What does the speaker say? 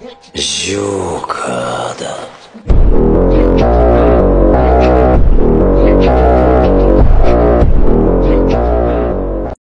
ジョーカー